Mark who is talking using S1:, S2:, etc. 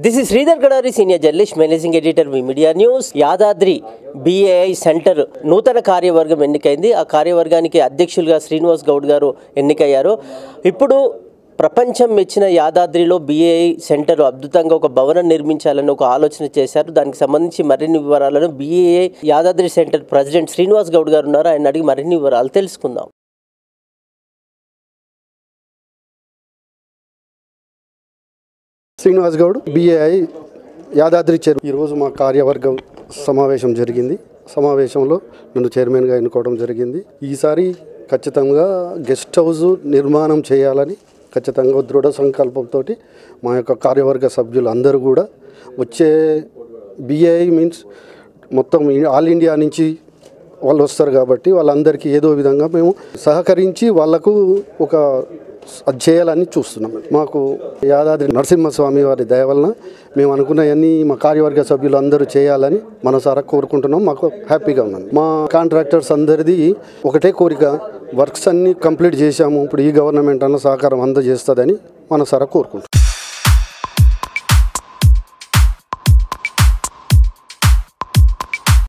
S1: This is Sridhar Gadari senior journalist managing editor me media news Yadadri BAI center నూతన కార్యవర్గం ఎన్నికైంది. ఆ కార్యవర్గానికి అధ్యక్షులుగా శ్రీనివాస్ గౌడ్ గారు ఎన్నికయ్యారు. ఇప్పుడు ప్రపంచం మెచ్చిన యాదాద్రిలో బిఏఐ సెంటర్ అద్భుతంగా ఒక భవనం నిర్మించాలని ఒక ఆలోచన చేశారు. దానికి సంబంధించి మరిన్ని వివరాలను BAI Yadadri center president Srinivas Goud గారు ఉన్నారు. ఆయన అడిగి మరిన్ని వివరాలు తెలుసుకుందాం.
S2: శ్రీనివాస్ గౌడ్ బిఏఐ యాదాద్రి చైర్ ఈరోజు మా కార్యవర్గం సమావేశం జరిగింది. సమావేశంలో నన్ను చైర్మన్గా ఎన్నుకోవడం జరిగింది. ఈసారి ఖచ్చితంగా గెస్ట్ హౌస్ నిర్మాణం చేయాలని ఖచ్చితంగా దృఢ సంకల్పంతో మా యొక్క కార్యవర్గ సభ్యులు అందరూ కూడా వచ్చే బిఏఐ మీన్స్ మొత్తం ఆల్ ఇండియా నుంచి వాళ్ళు వస్తారు కాబట్టి వాళ్ళందరికీ ఏదో విధంగా మేము సహకరించి వాళ్ళకు ఒక అది చేయాలని చూస్తున్నాం. మాకు యాదాద్రి నరసింహస్వామి వారి దయ వలన మేము అనుకున్నవన్నీ మా కార్యవర్గ సభ్యులు అందరూ చేయాలని మనసారా కోరుకుంటున్నాం. మాకు హ్యాపీగా ఉన్నాం. మా కాంట్రాక్టర్స్ అందరిది ఒకటే కోరిక వర్క్స్ అన్నీ కంప్లీట్ చేశాము. ఇప్పుడు ఈ గవర్నమెంట్ అన్న సహకారం అందజేస్తుందని మనసారా కోరుకుంటున్నాం.